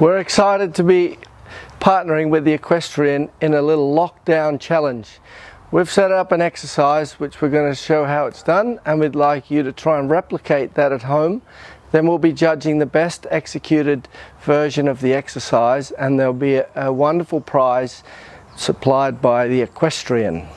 We're excited to be partnering with the equestrian in a little lockdown challenge. We've set up an exercise which we're going to show how it's done and we'd like you to try and replicate that at home. Then we'll be judging the best executed version of the exercise and there'll be a, a wonderful prize supplied by the equestrian.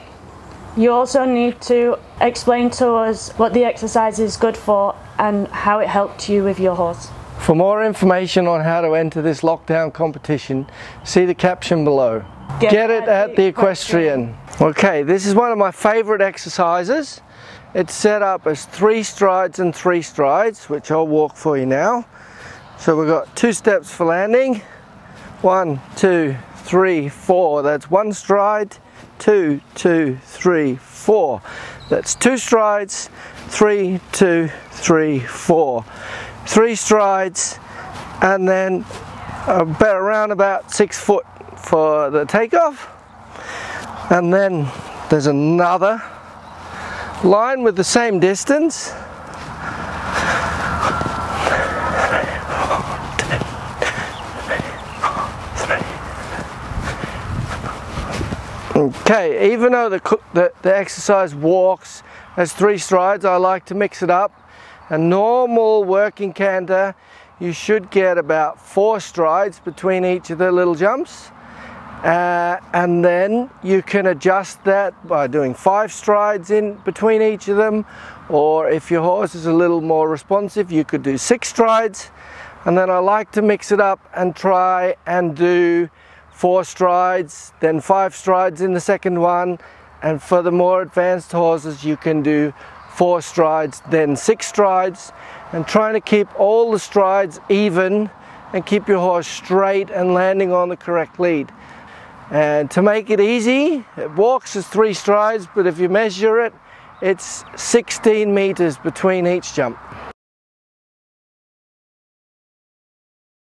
You also need to explain to us what the exercise is good for and how it helped you with your horse. For more information on how to enter this lockdown competition, see the caption below. Get, Get it at the equestrian. Okay, this is one of my favorite exercises. It's set up as three strides and three strides, which I'll walk for you now. So we've got two steps for landing. One, two, three, four. That's one stride. Two, two, three, four. That's two strides. Three, two, three, four three strides and then about around about six foot for the takeoff. And then there's another line with the same distance. Okay, even though the, the, the exercise walks as three strides, I like to mix it up a normal working canter, you should get about four strides between each of the little jumps. Uh, and then you can adjust that by doing five strides in between each of them. Or if your horse is a little more responsive you could do six strides. And then I like to mix it up and try and do four strides then five strides in the second one. And for the more advanced horses you can do four strides, then six strides, and trying to keep all the strides even and keep your horse straight and landing on the correct lead. And to make it easy, it walks as three strides, but if you measure it, it's 16 meters between each jump.